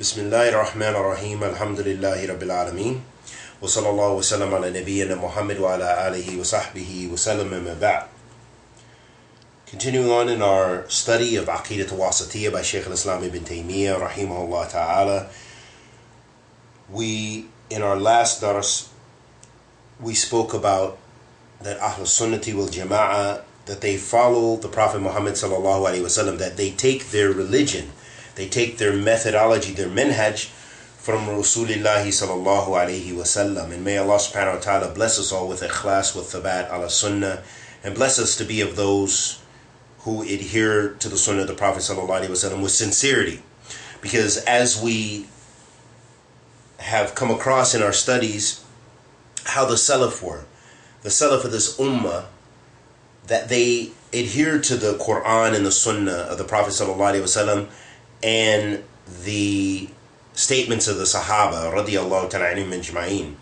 بسم الله الرحمن الرحيم الحمد لله رب العالمين وصلى الله وسلم على نبينا محمد وعلى آله وصحبه وسلم ما بعد Continuing on in our study of Aqidat Wasatiyah by Shaykh al-Islam ibn Taymiyyah rahimahullah ta'ala we in our last dars we spoke about that Ahl Sunnati wal Jama'ah that they follow the Prophet Muhammad sallallahu alaihi wasallam that they take their religion they take their methodology, their minhaj from Rasulullah sallallahu alayhi. And may Allah subhanahu wa ta'ala bless us all with ikhlas, with thabat ala sunnah, and bless us to be of those who adhere to the sunnah of the Prophet sallallahu alayhi wasallam with sincerity. Because as we have come across in our studies how the Salaf were, the Salaf of this ummah, that they adhere to the Quran and the Sunnah of the Prophet sallallahu alaihi wasallam and the statements of the Sahaba radiallahu ta'ala.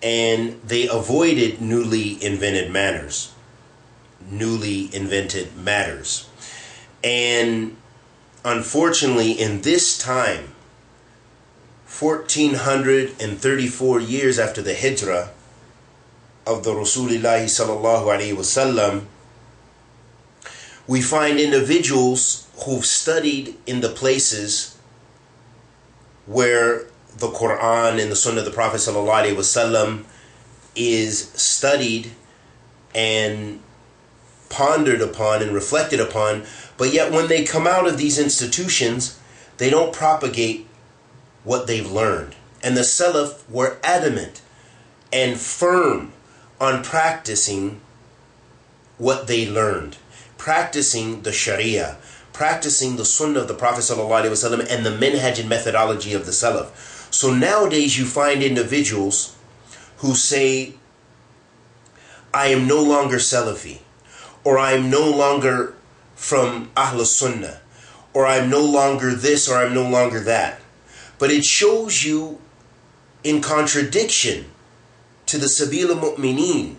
And they avoided newly invented manners. Newly invented matters. And unfortunately, in this time, 1434 years after the hijrah of the Rasulullah we find individuals who've studied in the places where the Quran and the Sunnah of the Prophet ﷺ is studied and pondered upon and reflected upon, but yet when they come out of these institutions, they don't propagate what they've learned. And the Salaf were adamant and firm on practicing what they learned, practicing the Sharia, practicing the sunnah of the Prophet ﷺ and the minhaj and methodology of the Salaf. So nowadays you find individuals who say, I am no longer Salafi, or I am no longer from Ahl Sunnah, or I'm no longer this, or I'm no longer that. But it shows you in contradiction to the Sabil Mu'mineen,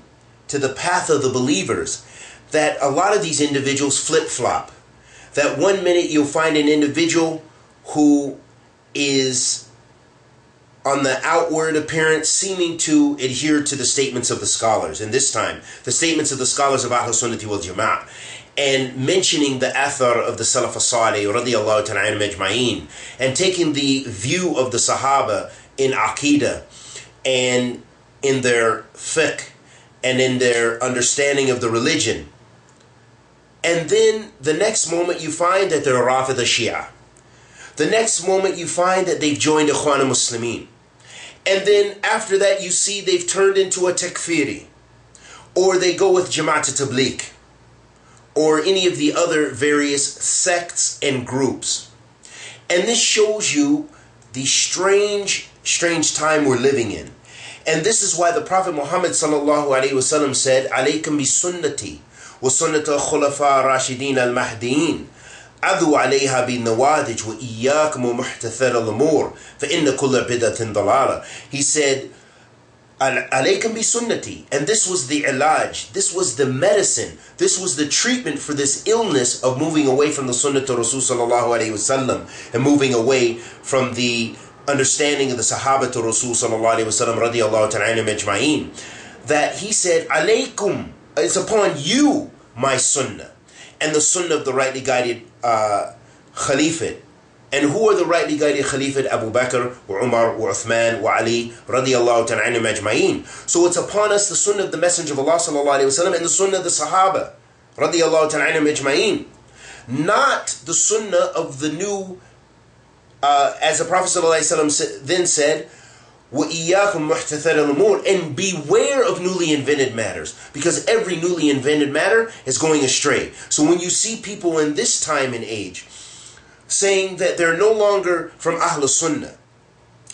to the path of the believers, that a lot of these individuals flip flop that one minute you'll find an individual who is on the outward appearance seeming to adhere to the statements of the scholars, and this time the statements of the scholars of Ahl Sunnati wal Jama'ah, and mentioning the athar of the Salaf Salih radiallahu ta'ala and taking the view of the Sahaba in Aqidah and in their fiqh and in their understanding of the religion and then the next moment you find that they're Rafida Shia. The next moment you find that they've joined Ikhwan Muslimin. And then after that you see they've turned into a takfiri. Or they go with Jamaat Tabligh. Or any of the other various sects and groups. And this shows you the strange, strange time we're living in. And this is why the Prophet Muhammad sallallahu alaihi wasallam said, "Alaykum bi sunnati وسنة الخلفاء الراشدين المهديين عذوا عليها بالنوادج وإياكم ومحتثر الأمور فإن كل بدعة ضلالة He said عليكم بسنتي and this was the ilaj this was the medicine this was the treatment for this illness of moving away from the sunnah to Rasul sallallahu alayhi wasallam and moving away from the understanding of the sahaba to Rasul sallallahu alayhi wasallam radiyallahu ta'ala ajma'in that he said alaykum it's upon you, my sunnah, and the sunnah of the rightly guided uh. And who are the rightly guided Khalifate? Abu Bakr, or Umar, or Uthman, wa Ali, radiallahu ta'ala ajma'in. So it's upon us the sunnah of the Messenger of Allah sallallahu alayhi wa and the sunnah of the Sahaba, radiallahu ta'ala ajma'in. Not the sunnah of the new, uh, as the Prophet sallallahu then said, وَإِيَّاكُمْ مُحْتَثَرَ الْأُمُورِ And beware of newly invented matters, because every newly invented matter is going astray. So when you see people in this time and age saying that they're no longer from Ahl Sunnah,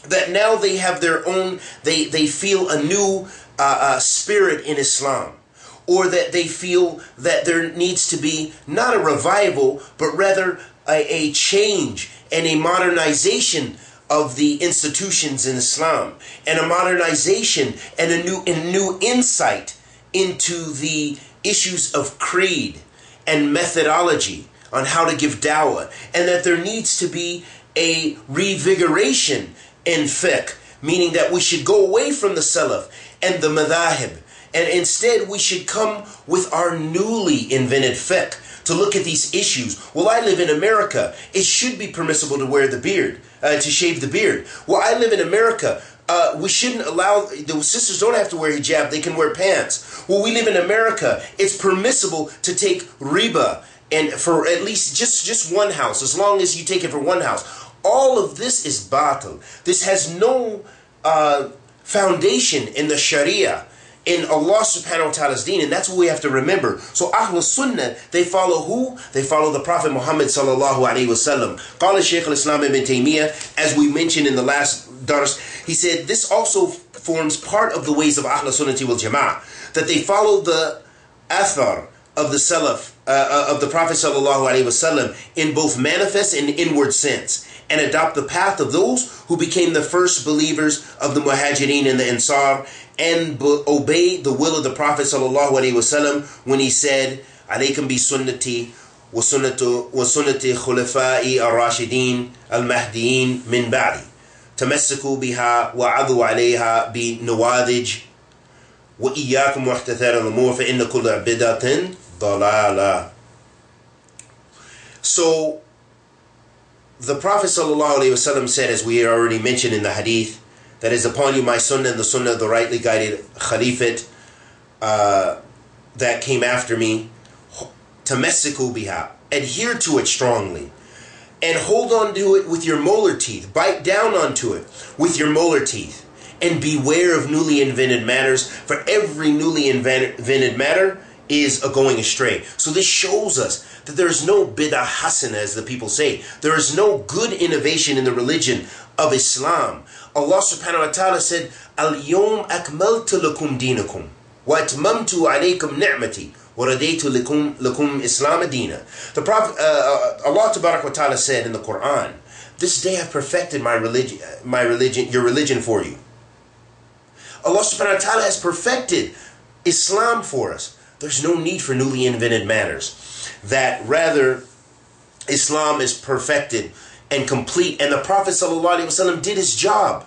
that now they have their own, they, they feel a new uh, uh, spirit in Islam, or that they feel that there needs to be not a revival, but rather a, a change and a modernization of the institutions in Islam and a modernization and a new and new insight into the issues of creed and methodology on how to give dawah and that there needs to be a revigoration in fiqh, meaning that we should go away from the salaf and the madahib, and instead we should come with our newly invented fiqh to look at these issues. Well, I live in America. It should be permissible to wear the beard, uh, to shave the beard. Well, I live in America. Uh, we shouldn't allow the sisters don't have to wear hijab; they can wear pants. Well, we live in America. It's permissible to take riba and for at least just just one house, as long as you take it for one house. All of this is batil. This has no uh, foundation in the Sharia in Allah subhanahu wa ta'ala's deen, and that's what we have to remember. So Ahl Sunnah, they follow who? They follow the Prophet Muhammad sallallahu alayhi wasallam. Qala Shaykh al-Islam ibn Taymiyyah, as we mentioned in the last dars, he said this also forms part of the ways of Ahl Sunnah wal Jama'ah, that they follow the athar of the Salaf, uh, uh, of the Prophet sallallahu alayhi wasallam in both manifest and inward sense and adopt the path of those who became the first believers of the Muhajirin and the Ansar and obey the will of the Prophet sallallahu alaihi wasallam when he said, "Alaykum bi sunnati wa sunnatu wa sunnati khulafai ar-rashidin al-mahdiyin min ba'di." تمسكوا بها وعضوا عليها بنوادج وإياكم محدثات الأمور فإن كل بدعة ضلالة So the Prophet ﷺ said, as we already mentioned in the hadith, that is upon you my sunnah and the sunnah of the rightly guided Khalifate uh, that came after me. Tamessiku biha. Adhere to it strongly. And hold on to it with your molar teeth. Bite down onto it with your molar teeth. And beware of newly invented matters, for every newly invented matter is a going astray. So this shows us that there is no bid'ah hasana, as the people say. There is no good innovation in the religion of Islam. Allah subhanahu wa ta'ala said, Al-yawm akmaltu lakum dinakum wa atmamtu alaykum ni'mati wa radaytu lakum, lakum islam dina. The Prophet, uh, uh, Allah wa ta'ala said in the Quran, this day I've perfected my religion, my religion, your religion for you. Allah subhanahu wa ta'ala has perfected Islam for us. There's no need for newly invented matters. That rather, Islam is perfected and complete. And the Prophet ﷺ did his job.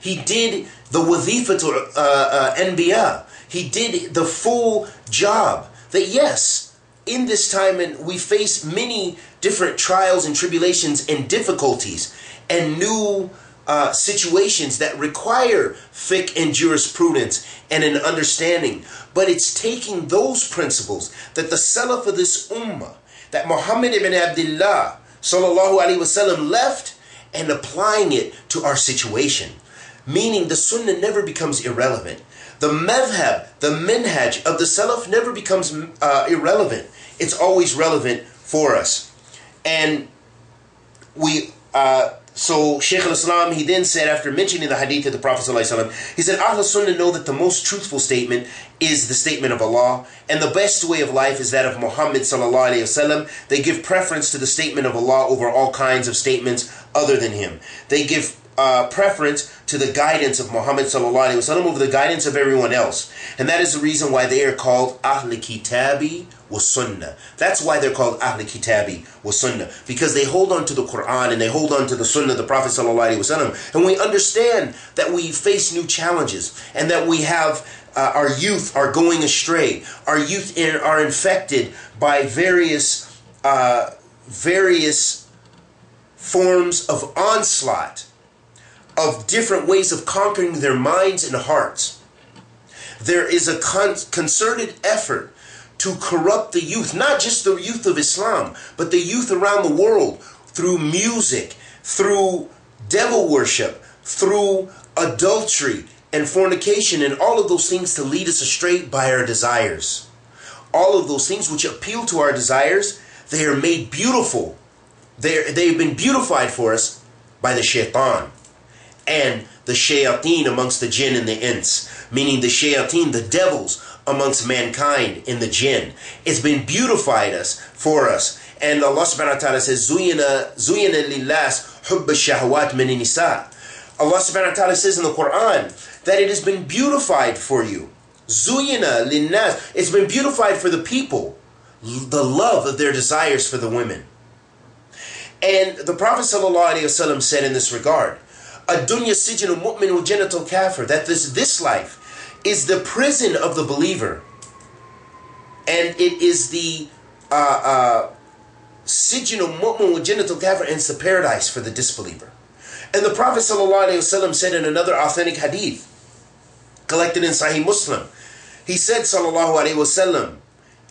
He did the wazifa to uh, uh. He did the full job. That yes, in this time and we face many different trials and tribulations and difficulties and new uh, situations that require fiqh and jurisprudence and an understanding. But it's taking those principles that the Salaf of this ummah, that Muhammad ibn Abdullah sallallahu alaihi wasallam left and applying it to our situation. Meaning the sunnah never becomes irrelevant. The madhab, the minhaj of the salaf never becomes uh, irrelevant. It's always relevant for us. And we uh, so Sheikh al-Islam, he then said, after mentioning the hadith of the Prophet ﷺ, he said, Ahl Sunnah know that the most truthful statement is the statement of Allah, and the best way of life is that of Muhammad ﷺ. They give preference to the statement of Allah over all kinds of statements other than him. They give uh, preference to the guidance of Muhammad wasallam over the guidance of everyone else, and that is the reason why they are called Ahli Kitabi wa Sunnah. That's why they're called Ahli Kitabi wa Sunnah because they hold on to the Quran and they hold on to the Sunnah of the Prophet wasallam, and we understand that we face new challenges and that we have. Uh, our youth are going astray. Our youth in, are infected by various, uh, various forms of onslaught of different ways of conquering their minds and hearts. There is a con- concerted effort to corrupt the youth, not just the youth of Islam, but the youth around the world through music, through devil worship, through adultery and fornication, and all of those things to lead us astray by our desires. All of those things which appeal to our desires, they are made beautiful. They're, they've been beautified for us by the shaitan and the shayateen amongst the jinn and the ins, meaning the shayateen, the devils amongst mankind in the jinn. It's been beautified us for us. And Allah subhanahu wa ta'ala says, Zuyina, zuyina lillas hubba shahwat min nisa. Allah subhanahu wa ta'ala says in the Quran that it has been beautified for you. Zuyina linnas. It's been beautified for the people. The love of their desires for the women. And the Prophet ﷺ said in this regard, "Ad-dunya sijnu mu'min wa jannatul kafir." That this this life is the prison of the believer, and it is the uh, sijnu mu'min wa jannatul kafir, and it's the paradise for the disbeliever. And the Prophet ﷺ said in another authentic hadith, collected in Sahih Muslim, he said, Sallallahu Alaihi Wasallam,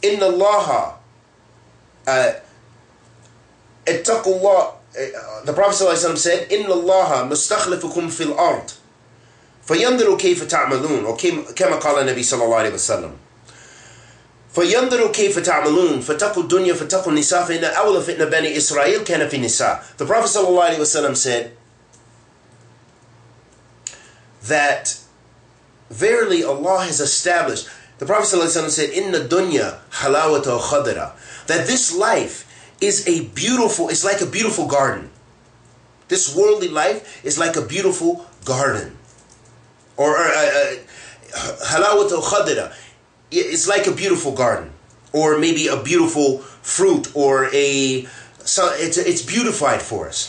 Inna Allah, uh, uh, the Prophet ﷺ said, Inna Allah mustakhlifukum fil ard. فينظروا كيف تعملون أو كما قال النبي صلى الله عليه وسلم فينظروا كيف تعملون فتقوا الدنيا فتقوا النساء فإن أول فتنة بني إسرائيل كان في النساء The Prophet صلى الله عليه وسلم said that verily Allah has established the Prophet ﷺ said in the dunya halawata khadra that this life is a beautiful it's like a beautiful garden this worldly life is like a beautiful garden or uh, uh, halawata khadra it's like a beautiful garden or maybe a beautiful fruit or a so it's it's beautified for us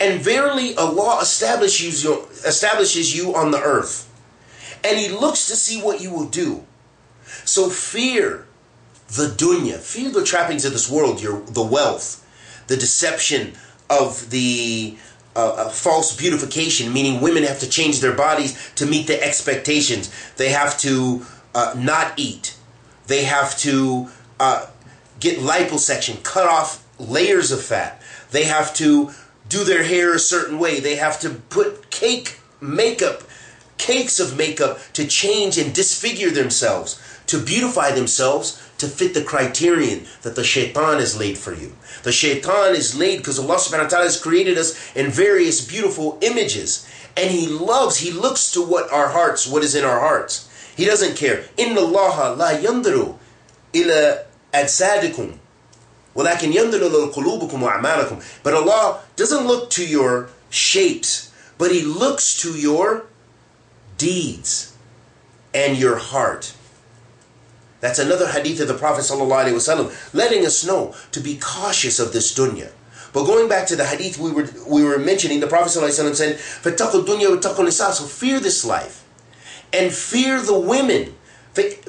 and verily, Allah establishes you, establishes you on the earth. And He looks to see what you will do. So fear the dunya, fear the trappings of this world, your the wealth, the deception of the uh, uh, false beautification, meaning women have to change their bodies to meet the expectations. They have to uh, not eat. They have to uh, get liposuction, cut off layers of fat. They have to do their hair a certain way. They have to put cake makeup, cakes of makeup to change and disfigure themselves, to beautify themselves to fit the criterion that the shaitan has laid for you. The shaitan is laid because Allah subhanahu wa ta'ala has created us in various beautiful images. And He loves, He looks to what our hearts, what is in our hearts. He doesn't care. Inna Allah la yandru ila adsadikum وَلَكِنْ يَنْظُرُ قُلُوبُكُمْ وَأَعْمَالَكُمْ But Allah doesn't look to your shapes, but He looks to your deeds and your heart. That's another hadith of the Prophet ﷺ letting us know to be cautious of this dunya. But going back to the hadith we were we were mentioning, the Prophet ﷺ said, فَتَقُوا الدُّنْيَا وَتَقُوا النِّسَاء So fear this life. And fear the women.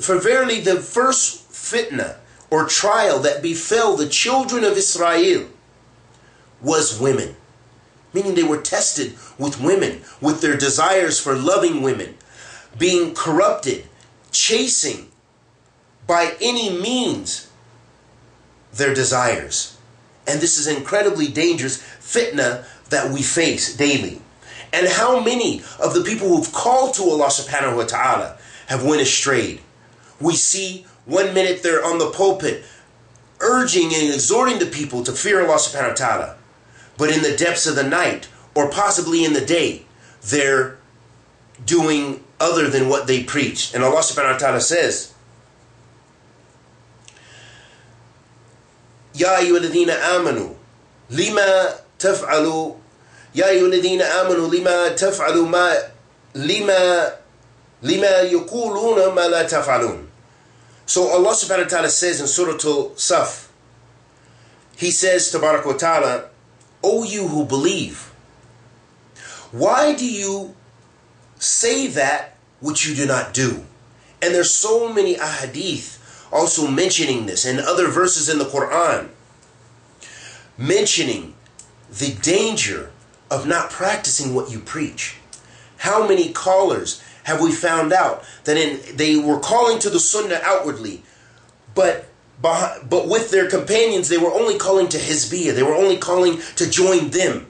For verily the first fitna, or trial that befell the children of Israel was women. Meaning they were tested with women, with their desires for loving women, being corrupted, chasing by any means their desires. And this is incredibly dangerous fitna that we face daily. And how many of the people who've called to Allah subhanahu wa ta'ala have went astray? We see one minute they're on the pulpit urging and exhorting the people to fear Allah subhanahu wa ta'ala. But in the depths of the night, or possibly in the day, they're doing other than what they preach. And Allah subhanahu wa ta'ala says, Ya ayyuhalladhina amanu lima taf'alu Ya ayyuhalladhina amanu lima taf'alu ma lima lima yuquluna ma la taf'alun so Allah subhanahu wa ta'ala says in Surah Al-Saf, He says Tabarak wa ta'ala, O you who believe, why do you say that which you do not do? And there's so many ahadith also mentioning this and other verses in the Quran mentioning the danger of not practicing what you preach. How many callers have we found out that in they were calling to the sunnah outwardly, but but with their companions they were only calling to hizbiyah. They were only calling to join them,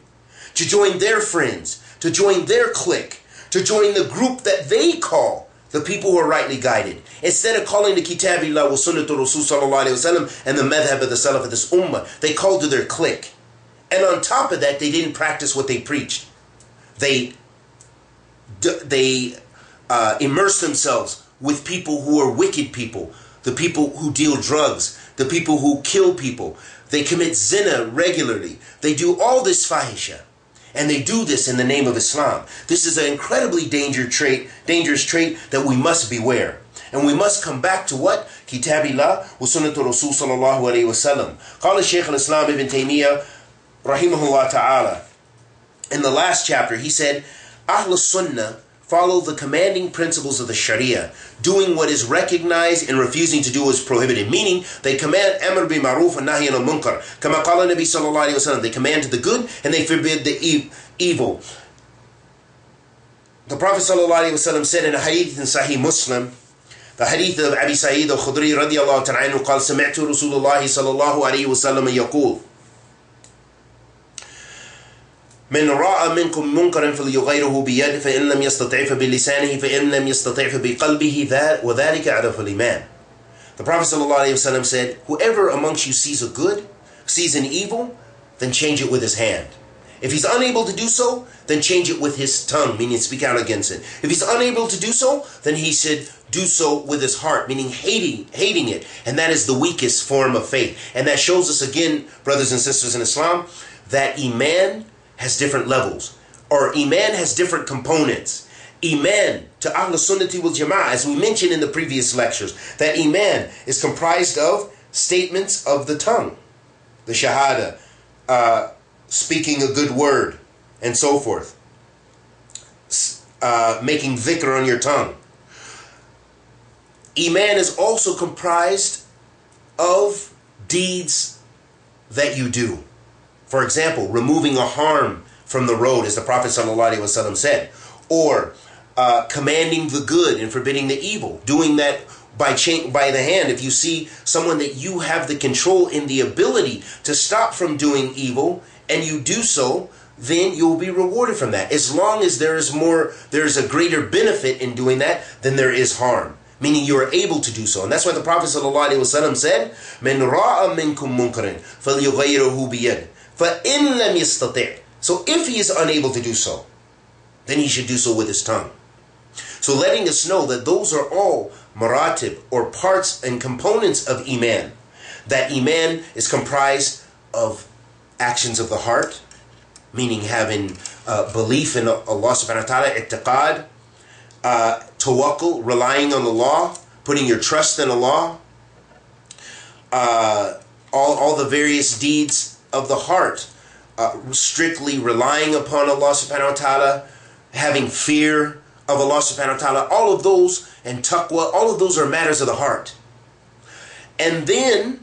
to join their friends, to join their clique, to join the group that they call the people who are rightly guided. Instead of calling the Kitabillah wa Rasul sallallahu alayhi wasallam and the madhab of the Salaf of this ummah, they called to their clique. And on top of that, they didn't practice what they preached. They they uh, immerse themselves with people who are wicked people, the people who deal drugs, the people who kill people. They commit zina regularly. They do all this fahisha. And they do this in the name of Islam. This is an incredibly danger trait, dangerous trait that we must beware. And we must come back to what? كتاب الله وسنة الرسول صلى الله عليه وسلم. قال الشيخ الإسلام ابن تيمية رحمه الله تعالى in the last chapter, he said, Ahl Sunnah follow the commanding principles of the Sharia, doing what is recognized and refusing to do what is prohibited. Meaning, they command Amr bi Maruf and Nahi al Munkar. Kama qala Nabi sallallahu alayhi wasallam. They command the good and they forbid the e- evil. The Prophet sallallahu alayhi wasallam said in a hadith in Sahih Muslim, the hadith of Abi Sa'id al-Khudri radiallahu ta'ala anhu قال سمعت رسول الله صلى الله عليه وسلم يقول من رأى منكم منكرا فليغيره بيده فإن لم يستطع فبلسانه فإن لم يستطع فبقلبه وذلك عرف الإيمان The Prophet ﷺ said, Whoever amongst you sees a good, sees an evil, then change it with his hand. If he's unable to do so, then change it with his tongue, meaning speak out against it. If he's unable to do so, then he should do so with his heart, meaning hating, hating it. And that is the weakest form of faith. And that shows us again, brothers and sisters in Islam, that Iman has different levels, or Iman has different components. Iman to Ahl Sunnati wal Jama'ah, as we mentioned in the previous lectures, that Iman is comprised of statements of the tongue, the Shahada, uh, speaking a good word, and so forth, uh, making dhikr on your tongue. Iman is also comprised of deeds that you do. For example, removing a harm from the road, as the Prophet ﷺ said, or uh, commanding the good and forbidding the evil, doing that by cha- by the hand. If you see someone that you have the control and the ability to stop from doing evil, and you do so, then you'll be rewarded from that. As long as there is more, there is a greater benefit in doing that than there is harm. Meaning you are able to do so. And that's why the Prophet ﷺ said, من رأى منكم منكرا فليغيره بيده فَإِن لَمْ يَسْتَطِعْ So if he is unable to do so, then he should do so with his tongue. So letting us know that those are all maratib or parts and components of iman. That iman is comprised of actions of the heart, meaning having uh, belief in Allah subhanahu wa ta'ala, i'tiqad, uh, tawakkul, relying on the law, putting your trust in Allah, uh, all, all the various deeds of the heart, uh, strictly relying upon Allah subhanahu wa ta'ala, having fear of Allah subhanahu wa ta'ala, all of those, and taqwa, all of those are matters of the heart. And then,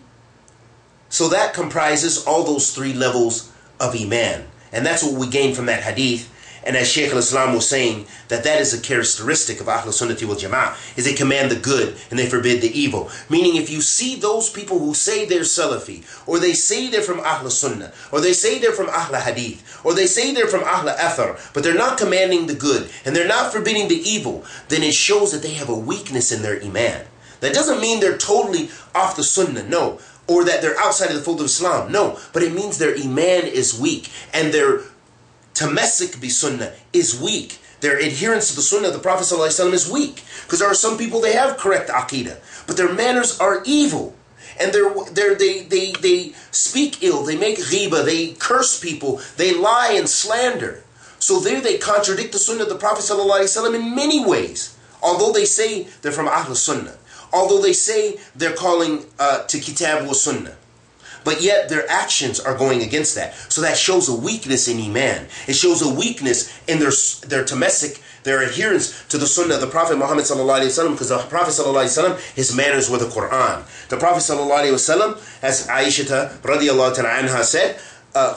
so that comprises all those three levels of Iman. And that's what we gain from that hadith and as Shaykh al-Islam was saying, that that is a characteristic of Ahl Sunnati wal Jama'ah, is they command the good and they forbid the evil. Meaning if you see those people who say they're Salafi, or they say they're from Ahl Sunnah, or they say they're from Ahl Hadith, or they say they're from Ahl Athar, but they're not commanding the good, and they're not forbidding the evil, then it shows that they have a weakness in their Iman. That doesn't mean they're totally off the Sunnah, no. Or that they're outside of the fold of Islam, no. But it means their Iman is weak, and their Tamesik bi sunnah is weak. Their adherence to the sunnah of the Prophet ﷺ is weak. Because there are some people, they have correct aqidah, but their manners are evil. And they're, they're, they, they, they speak ill, they make ghiba, they curse people, they lie and slander. So there they contradict the sunnah of the Prophet ﷺ in many ways. Although they say they're from Ahl Sunnah. Although they say they're calling uh, to Kitab wa Sunnah but yet their actions are going against that. So that shows a weakness in Iman. It shows a weakness in their their tamesik, their adherence to the sunnah of the Prophet Muhammad sallallahu because the Prophet sallallahu his manners were the Quran. The Prophet sallallahu as Aisha radiallahu anha said, uh,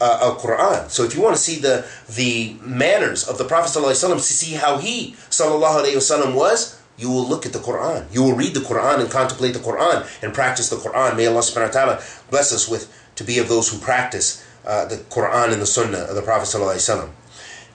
uh, Quran. So if you want to see the the manners of the Prophet ﷺ, to see how he sallallahu was, you will look at the Quran. You will read the Quran and contemplate the Quran and practice the Quran. May Allah subhanahu wa ta'ala bless us with to be of those who practice uh, the Quran and the Sunnah of the Prophet sallallahu.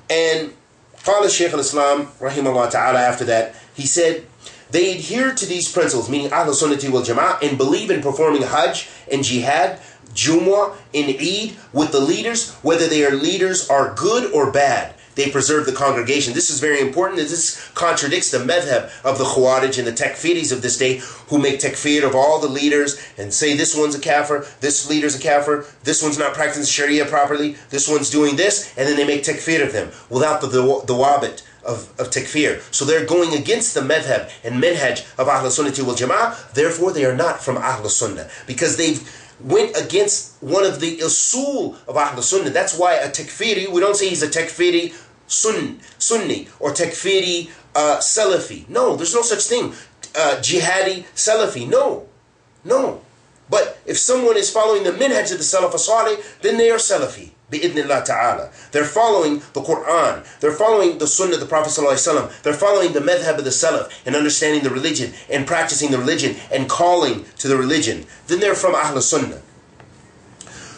And Qala Shaykh al-Islam, rahimahullah ta'ala, after that, he said, they adhere to these principles, meaning Ahl Sunnati wal Jama'ah, and believe in performing Hajj and Jihad, Jumu'ah, and Eid with the leaders, whether they are leaders are good or bad they preserve the congregation. This is very important. This contradicts the madhab of the Khawarij and the Takfiris of this day who make takfir of all the leaders and say this one's a kafir, this leader's a kafir, this one's not practicing Sharia properly, this one's doing this, and then they make takfir of them without the, the, wabit of, of takfir. So they're going against the madhab and minhaj of Ahl Sunnah wal Jama'ah. Therefore, they are not from Ahl Sunnah because they've went against one of the usul of Ahl Sunnah. That's why a takfiri, we don't say he's a takfiri sun, Sunni or takfiri uh, Salafi. No, there's no such thing. Uh, jihadi Salafi. No, no. But if someone is following the minhaj of the Salaf Salih, then they are Salafi. Ta'ala. They're following the Quran. They're following the Sunnah of the Prophet. They're following the madhab of the Salaf and understanding the religion and practicing the religion and calling to the religion. Then they're from Ahl Sunnah.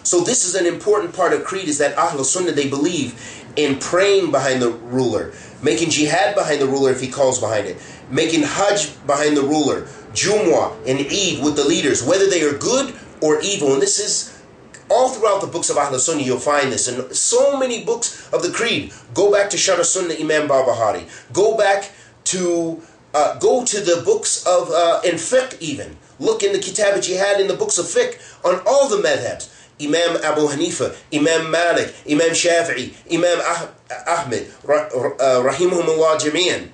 So this is an important part of creed is that Ahl Sunnah, they believe in praying behind the ruler, making jihad behind the ruler if he calls behind it, making hajj behind the ruler, Jumu'ah and Eid with the leaders, whether they are good or evil. And this is all throughout the books of Ahl Sunnah, you'll find this. And so many books of the Creed. Go back to Sharh Sunnah Imam Barbahari. Go back to uh, go to the books of uh, in fiqh even. Look in the Kitab Jihad in the books of fiqh on all the madhabs. Imam Abu Hanifa, Imam Malik, Imam Shafi'i, Imam ah- Ahmed, uh, Rahimahumullah Jamian.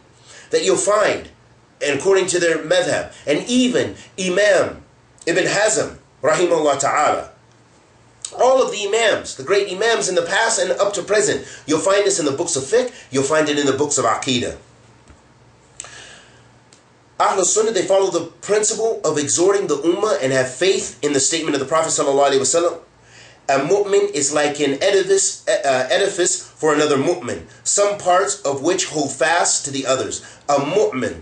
That you'll find, according to their madhab, and even Imam Ibn Hazm, Rahimahullah Ta'ala all of the Imams, the great Imams in the past and up to present. You'll find this in the books of fiqh, you'll find it in the books of Aqidah. Ahlul Sunnah, they follow the principle of exhorting the Ummah and have faith in the statement of the Prophet ﷺ. A mu'min is like an edifice, uh, edifice for another mu'min, some parts of which hold fast to the others. A mu'min,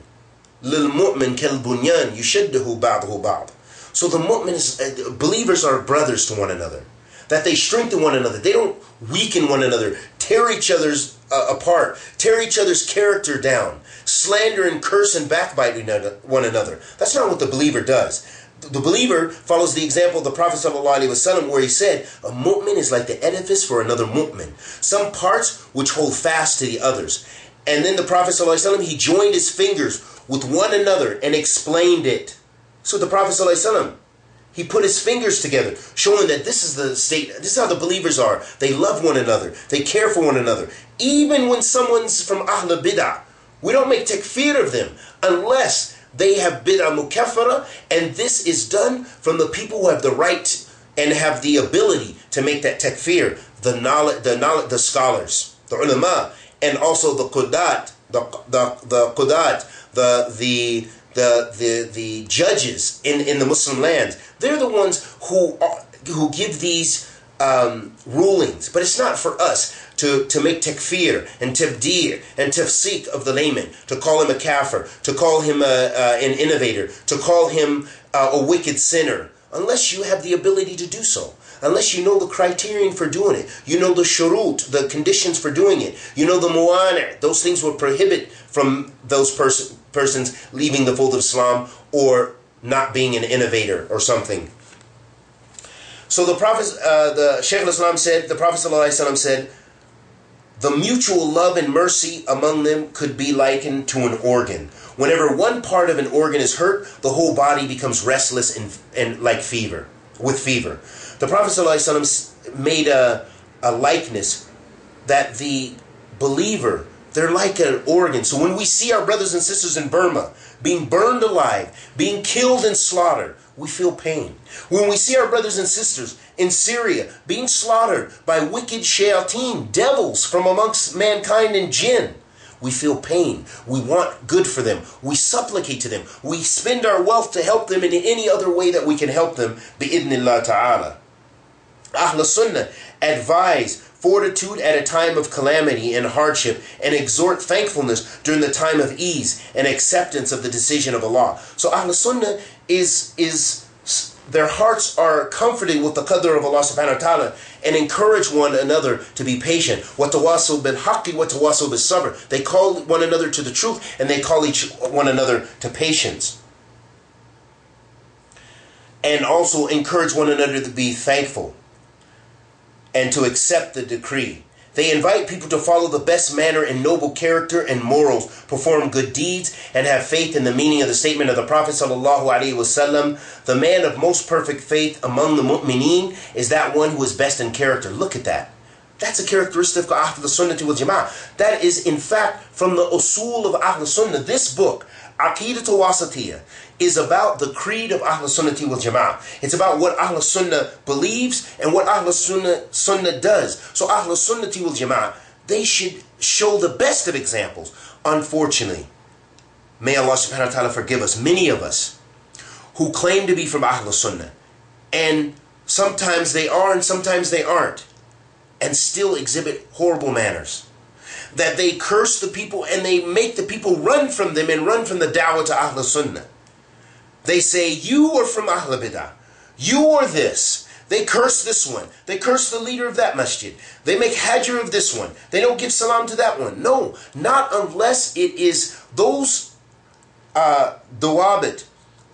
lil mu'min kal bunyan, yushiddahu ba'dahu ba'd. So the mu'min is, uh, believers are brothers to one another that they strengthen one another. They don't weaken one another, tear each other's uh, apart, tear each other's character down, slander and curse and backbite one another. That's not what the believer does The believer follows the example of the Prophet ﷺ where he said, A mu'min is like the edifice for another mu'min, some parts which hold fast to the others. And then the Prophet ﷺ, he joined his fingers with one another and explained it. So the Prophet ﷺ, he put his fingers together, showing that this is the state, this is how the believers are. They love one another, they care for one another. Even when someone's from Ahl Bid'ah, we don't make takfir of them unless they have Bid'ah Mukaffara, and this is done from the people who have the right and have the ability to make that takfir, the knowledge, the knowledge, the scholars, the ulama, and also the qudat, the the the qudat, the the the the the judges in in the Muslim lands. They're the ones who are, who give these um, rulings, but it's not for us to, to make takfir and tabdir and tafsik of the layman, to call him a kafir, to call him a, uh, an innovator, to call him uh, a wicked sinner, unless you have the ability to do so. Unless you know the criterion for doing it, you know the shurut, the conditions for doing it, you know the mu'ana, those things will prohibit from those pers- persons leaving the fold of Islam or not being an innovator or something. So the Prophet, uh, the Shaykh al-Islam said, the Prophet ﷺ said, the mutual love and mercy among them could be likened to an organ. Whenever one part of an organ is hurt, the whole body becomes restless and, and like fever, with fever. The Prophet ﷺ made a, a likeness that the believer they're like an organ. So when we see our brothers and sisters in Burma being burned alive, being killed and slaughtered, we feel pain. When we see our brothers and sisters in Syria being slaughtered by wicked shayateen, devils from amongst mankind and jinn, we feel pain. We want good for them. We supplicate to them. We spend our wealth to help them in any other way that we can help them. Bi'idnillah ta'ala. Ahl Sunnah advise fortitude at a time of calamity and hardship, and exhort thankfulness during the time of ease and acceptance of the decision of Allah. So Ahl Sunnah is is their hearts are comforted with the qadr of Allah subhanahu wa ta'ala and encourage one another to be patient. What tawasul bil haqqi, what tawasul bil sabr. They call one another to the truth and they call each one another to patience. And also encourage one another to be thankful and to accept the decree. They invite people to follow the best manner and noble character and morals, perform good deeds, and have faith in the meaning of the statement of the Prophet wasallam. The man of most perfect faith among the mu'mineen is that one who is best in character. Look at that. That's a characteristic of Ahl Sunnah wal Jama'ah. That is, in fact, from the usul of Ahl Sunnah. This book, Aqidat Wasatiyah, is about the creed of Ahl Sunnah wal Jama'ah. It's about what Ahl Sunnah believes and what Ahl Sunnah, Sunnah does. So Ahl Sunnah wal Jama'ah, they should show the best of examples. Unfortunately, may Allah subhanahu wa ta'ala forgive us, many of us who claim to be from Ahl Sunnah, and sometimes they are and sometimes they aren't and still exhibit horrible manners. That they curse the people and they make the people run from them and run from the da'wah to Ahl Sunnah. They say, You are from Ahl Bidah. You are this. They curse this one. They curse the leader of that masjid. They make hajr of this one. They don't give salam to that one. No, not unless it is those uh, dawabit,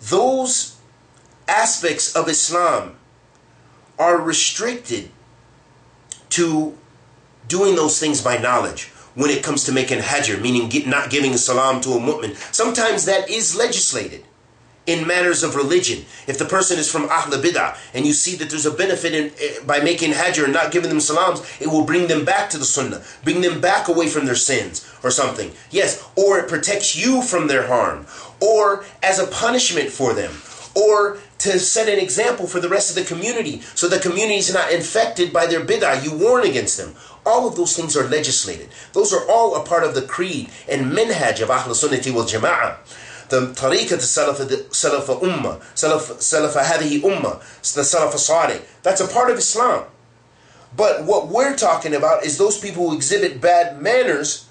those aspects of Islam are restricted to doing those things by knowledge when it comes to making hajr, meaning not giving a salam to a mu'min. Sometimes that is legislated in matters of religion. If the person is from Ahl Bid'ah and you see that there's a benefit in, uh, by making hajr and not giving them salams, it will bring them back to the sunnah, bring them back away from their sins or something. Yes, or it protects you from their harm, or as a punishment for them, or to set an example for the rest of the community so the community is not infected by their bid'ah. You warn against them. All of those things are legislated. Those are all a part of the creed and minhaj of Ahl Sunnati wal Jama'ah. The tariqat salaf salaf ummah, salaf salaf hadihi ummah, the salaf salih. That's a part of Islam. But what we're talking about is those people who exhibit bad manners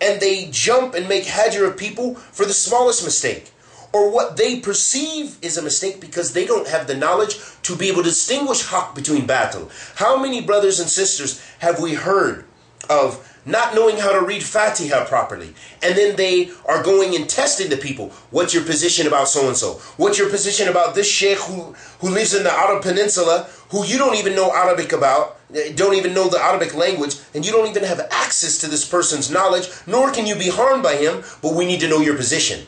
and they jump and make hajr of people for the smallest mistake or what they perceive is a mistake because they don't have the knowledge to be able to distinguish haq between batil. How many brothers and sisters have we heard of not knowing how to read Fatiha properly. And then they are going and testing the people. What's your position about so and so? What's your position about this sheikh who, who lives in the Arab Peninsula who you don't even know Arabic about, eh, don't even know the Arabic language, and you don't even have access to this person's knowledge, nor can you be harmed by him, but we need to know your position.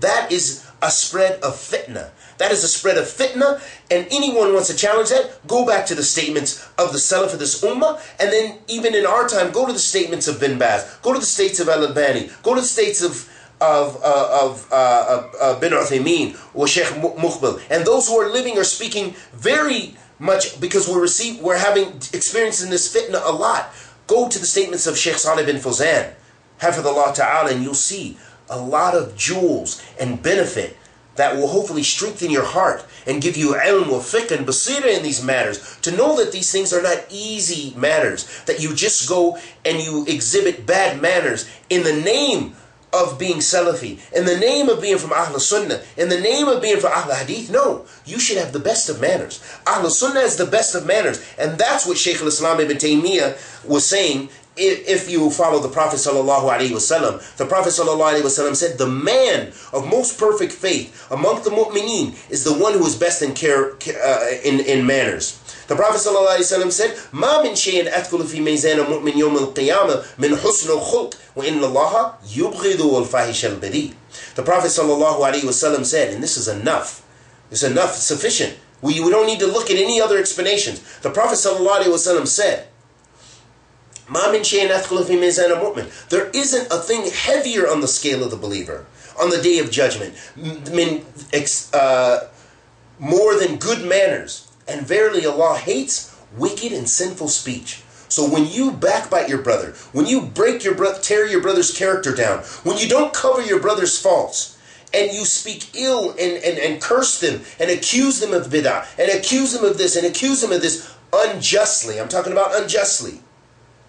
That is a spread of fitna. That is a spread of fitna, and anyone wants to challenge that, go back to the statements of the Salaf of this Ummah, and then even in our time, go to the statements of Bin Baz, go to the states of Al-Albani, go to the states of of, uh, of uh, uh, Bin Uthaymeen or Sheikh Muqbil. And those who are living are speaking very much because we're receive, we're having experiencing this fitna a lot. Go to the statements of Sheikh Salih bin Fawzan, Hafidullah Ta'ala, and you'll see a lot of jewels and benefit that will hopefully strengthen your heart and give you ilm wa fiqh and basira in these matters. To know that these things are not easy matters, that you just go and you exhibit bad manners in the name of being Salafi, in the name of being from Ahl Sunnah, in the name of being from Ahl Hadith. No, you should have the best of manners. Ahl Sunnah is the best of manners. And that's what Shaykh al-Islam ibn Taymiyyah was saying if you follow the Prophet sallallahu alaihi wasallam, the Prophet sallallahu alaihi wasallam said, "The man of most perfect faith among the mu'mineen is the one who is best in care uh, in in manners." The Prophet ﷺ said, ما من شيء أثقل في ميزان مؤمن يوم القيامة من حسن الخلق وإن الله يبغض الفاحش البذيء. The Prophet ﷺ said, and this is enough, it's enough, it's sufficient. We, we don't need to look at any other explanations. The Prophet ﷺ said, ما من شيء أثقل في ميزان مؤمن. There isn't a thing heavier on the scale of the believer on the day of judgment. uh, more than good manners and verily, Allah hates wicked and sinful speech. So when you backbite your brother, when you break your brother, tear your brother's character down, when you don't cover your brother's faults, and you speak ill and, and, and curse them and accuse them of bid'ah and accuse them of this and accuse them of this unjustly, I'm talking about unjustly,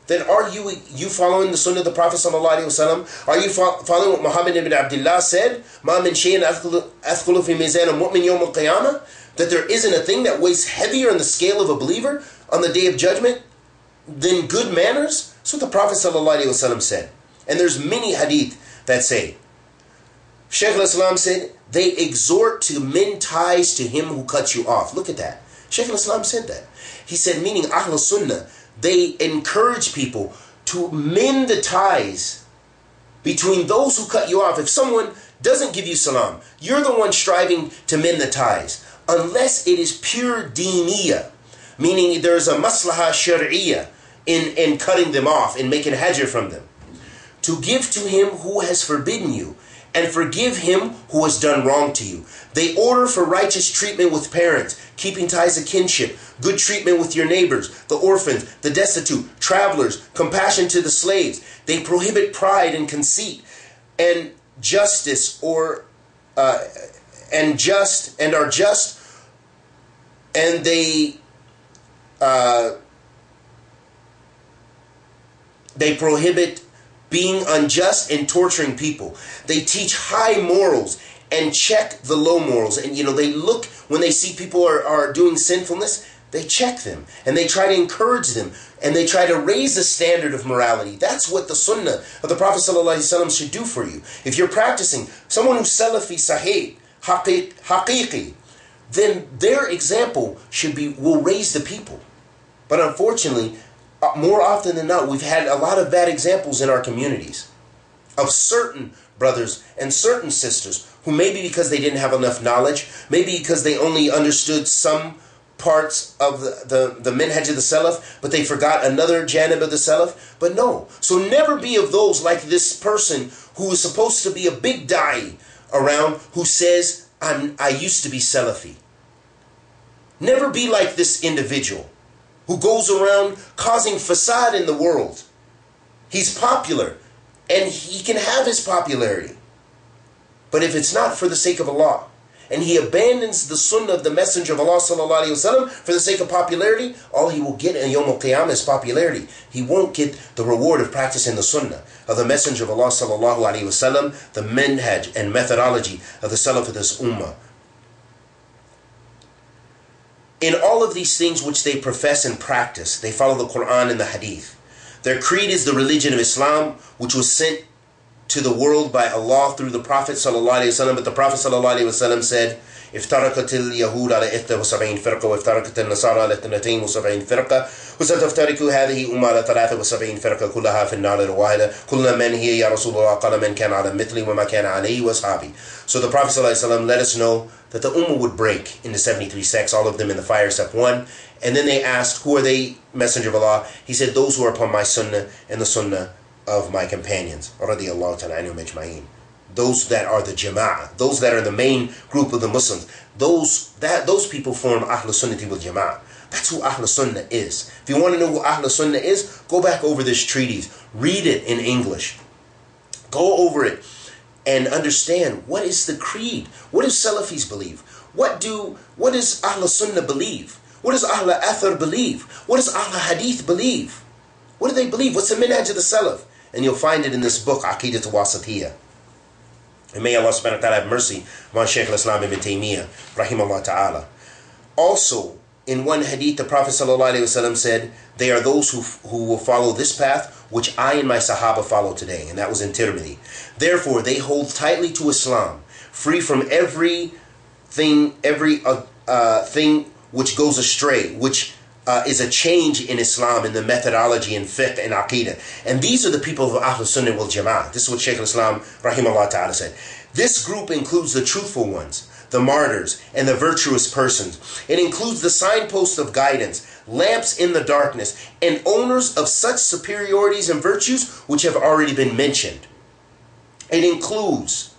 then are you you following the sunnah of the Prophet sallallahu alaihi wasallam? Are you following what Muhammad ibn Abdullah said? مَا مِن شَيْءٍ أَثْقُلُ فِي مِيزَانِ مُؤْمِنٍ يَوْمَ الْقِيَامَةِ that there isn't a thing that weighs heavier on the scale of a believer on the day of judgment than good manners? That's what the Prophet ﷺ said. And there's many hadith that say, Shaykh al-Islam said, they exhort to mend ties to him who cuts you off. Look at that. Shaykh al-Islam said that. He said, meaning Ahl Sunnah, they encourage people to mend the ties between those who cut you off. If someone doesn't give you salam, you're the one striving to mend the ties unless it is pure diniya, meaning there's a maslaha shar'iyah in, in cutting them off, in making hajr from them. To give to him who has forbidden you, and forgive him who has done wrong to you. They order for righteous treatment with parents, keeping ties of kinship, good treatment with your neighbors, the orphans, the destitute, travelers, compassion to the slaves. They prohibit pride and conceit, and justice or uh, and just and are just, and they uh, they prohibit being unjust and torturing people. They teach high morals and check the low morals. And you know, they look when they see people are, are doing sinfulness, they check them and they try to encourage them and they try to raise the standard of morality. That's what the sunnah of the Prophet ﷺ should do for you. If you're practicing someone who's salafi sahih, haqiqi, then their example should be will raise the people. But unfortunately, uh, more often than not, we've had a lot of bad examples in our communities of certain brothers and certain sisters who maybe because they didn't have enough knowledge, maybe because they only understood some parts of the, the, the minhaj of the Salaf, but they forgot another janib of the Salaf. But no. So never be of those like this person who is supposed to be a big da'i around who says, I'm, I used to be Salafi. Never be like this individual who goes around causing fasad in the world. He's popular and he can have his popularity. But if it's not for the sake of Allah, and he abandons the sunnah of the Messenger of Allah وسلم, for the sake of popularity, all he will get in Yom Al-Qiyamah is popularity. He won't get the reward of practicing the sunnah of the Messenger of Allah وسلم, the minhaj and methodology of the Salaf of this ummah in all of these things which they profess and practice, they follow the Quran and the Hadith. Their creed is the religion of Islam, which was sent to the world by Allah through the Prophet ﷺ. But the Prophet ﷺ said, افترقت اليهود على 71 فرقة وافترقت النصارى على 72 فرقة وستفترق هذه أمة على 73 فرقة كلها في النار الواحدة كل من هي يا رسول الله قال من كان على مثلي وما كان عليه وأصحابي So the Prophet ﷺ let us know that the Ummah would break into 73 sects, all of them in the fire, except one. And then they asked, Who are they, Messenger of Allah? He said, Those who are upon my sunnah and the sunnah of my companions. Those that are the jama'ah, those that are the main group of the Muslims, those that those people form Ahl Sunnati wal Jama'ah. That's who Ahl Sunnah is. If you want to know who Ahl Sunnah is, go back over this treatise, read it in English, go over it, and understand what is the creed. What do Salafis believe? What do what does Ahl Sunnah believe? What does Ahl Athar believe? What does Ahl Hadith believe? What do they believe? What's the minhaj of the Salaf? And you'll find it in this book, Aqidat Wasatiyah. And may Allah subhanahu wa ta'ala have mercy upon Shaykh al-Islam ibn Taymiyyah, rahimahullah ta'ala. Also, in one hadith, the Prophet ﷺ said, They are those who, who will follow this path which I and my Sahaba follow today. And that was in Tirmidhi. Therefore, they hold tightly to Islam, free from every thing, every uh, uh, thing which goes astray, which uh, is a change in Islam in the methodology and fiqh and aqidah. And these are the people of Ahl Sunnah wal Jama'ah. This is what Shaykh al-Islam rahimahullah ta'ala said. This group includes the truthful ones, the martyrs, and the virtuous persons. It includes the signposts of guidance, lamps in the darkness, and owners of such superiorities and virtues which have already been mentioned. It includes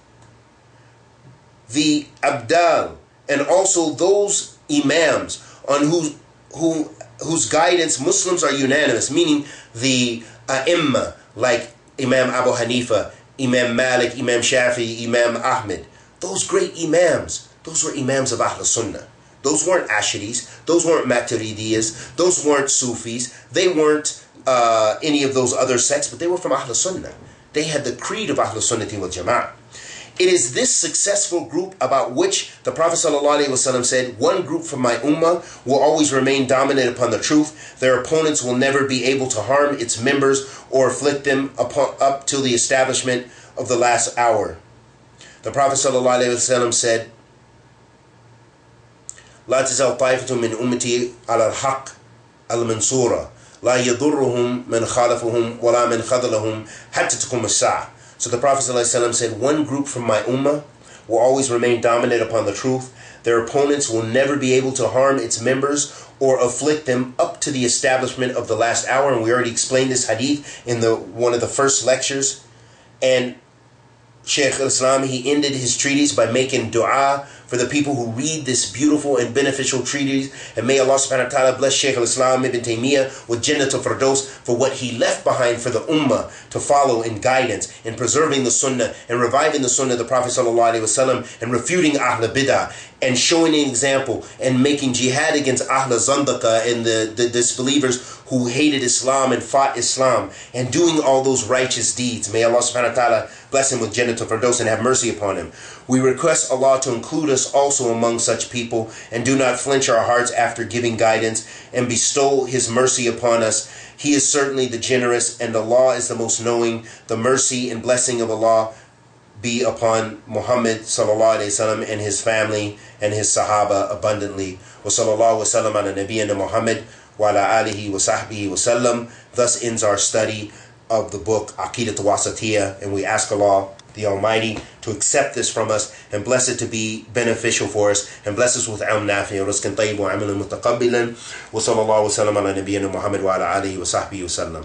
the abdal and also those imams on whose who whose guidance Muslims are unanimous, meaning the ai like Imam Abu Hanifa, Imam Malik, Imam Shafi, Imam Ahmed. Those great Imams, those were Imams of Ahl Sunnah. Those weren't Asharis, those weren't Maturidiyas, those weren't Sufis, they weren't uh, any of those other sects, but they were from Ahl Sunnah. They had the creed of Ahl Sunnah wal Jama'ah. It is this successful group about which the Prophet ﷺ said, One group from my ummah will always remain dominant upon the truth. Their opponents will never be able to harm its members or afflict them upon, up till the establishment of the last hour. The Prophet ﷺ said, لا تزال طائفة من أمتي على الحق المنصورة لا يضرهم من خالفهم ولا من خذلهم حتى تقوم الساعة so the Prophet ﷺ said, One group from my ummah will always remain dominant upon the truth. Their opponents will never be able to harm its members or afflict them up to the establishment of the last hour. And we already explained this hadith in the one of the first lectures. And Shaykh al-Islam, he ended his treatise by making dua for the people who read this beautiful and beneficial treatise. And may Allah subhanahu wa ta'ala bless Shaykh al-Islam ibn Taymiyyah with Jannat al-Firdaus for what he left behind for the ummah to follow in guidance, in preserving the sunnah and reviving the sunnah of the Prophet sallallahu alaihi wasallam and refuting Ahl Bid'ah and showing an example and making jihad against Ahl Zandaka and the, the disbelievers who hated Islam and fought Islam and doing all those righteous deeds. May Allah subhanahu wa ta'ala bless him with Jannah Firdaus and have mercy upon him. We request Allah to include us also among such people and do not flinch our hearts after giving guidance and bestow his mercy upon us. He is certainly the generous and Allah is the most knowing. The mercy and blessing of Allah be upon Muhammad sallallahu alaihi wasallam and his family and his sahaba abundantly. Wa sallallahu wasallam ala Muhammad wa ala alihi wa sahbihi. Thus ends our study of the book Aqidat Wasatiyah, and we ask Allah the Almighty to accept this from us and bless it to be beneficial for us and bless us with ilm nafi wa rizqin tayyib wa amalan mutaqabbilan wa sallallahu wa sallam ala nabiyyina Muhammad wa ala alihi wa sahbihi wa sallam.